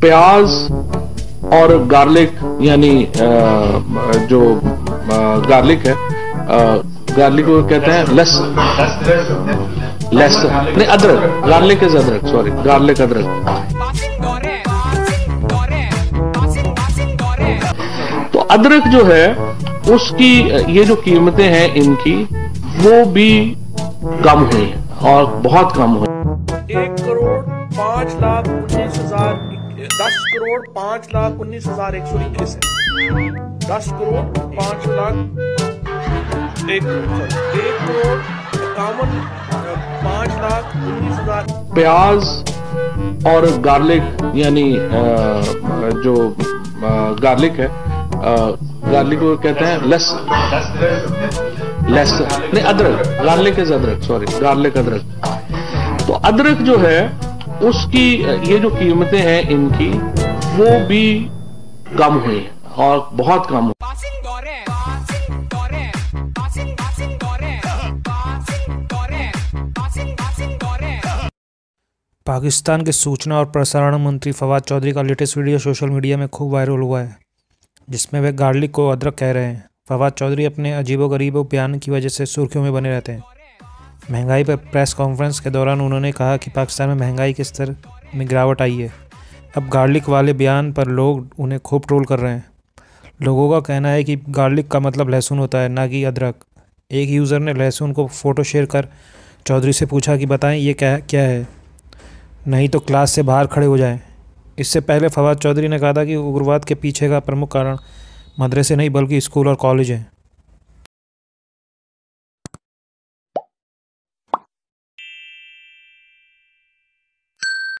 प्याज और गार्लिक, यानी जो गार्लिक है गार्लिक को कहते हैं लेस। लेस। नहीं, अदरक। गार्लिक इज़ अदरक सॉरी गार्लिक अदरक. तो अदरक जो है, उसकी, ये जो कीमतें हैं इनकी, वो भी कम हुई और बहुत कम हुई एक करोड़ पाँच लाख उन्नीस हज़ार दस करोड़ पाँच लाख उन्नीस हज़ार एक सौ इक्कीस है। दस करोड़ पाँच लाख एक करोड़ इक्यावन पाँच लाख उन्नीस हज़ार। प्याज और गार्लिक, यानी जो गार्लिक है गार्लिक को कहते हैं लेस लेस नहीं, अदरक। गार्लिक इज़ अदरक सॉरी गार्लिक अदरक। तो अदरक जो है उसकी ये जो कीमतें हैं इनकी वो भी कम हुई और बहुत कम हुई. पाकिस्तान के सूचना और प्रसारण मंत्री फवाद चौधरी का लेटेस्ट वीडियो सोशल मीडिया में खूब वायरल हुआ है जिसमें वे गार्लिक को अदरक कह रहे हैं। फवाद चौधरी अपने अजीबोगरीब बयान की वजह से सुर्खियों में बने रहते हैं। महँगाई पर प्रेस कॉन्फ्रेंस के दौरान उन्होंने कहा कि पाकिस्तान में महँगाई के स्तर में गिरावट आई है। अब गार्लिक वाले बयान पर लोग उन्हें खूब ट्रोल कर रहे हैं। लोगों का कहना है कि गार्लिक का मतलब लहसुन होता है, ना कि अदरक। एक यूज़र ने लहसुन को फ़ोटो शेयर कर चौधरी से पूछा कि बताएँ, ये क्या क्या है? नहीं तो क्लास से बाहर खड़े हो जाएँ। इससे पहले फवाद चौधरी ने कहा था कि उग्रवाद के पीछे का प्रमुख कारण मदरसे नहीं, बल्कि स्कूल और कॉलेज हैं।